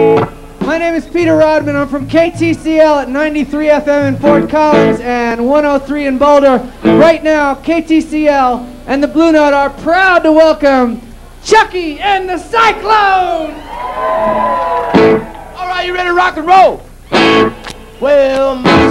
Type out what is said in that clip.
My name is Peter Rodman. I'm from KTCL at 93 FM in Fort Collins and 103 in Boulder. Right now, KTCL and the Blue Note are proud to welcome Chucky and the Cyclone! All right, you ready to rock and roll? Well, my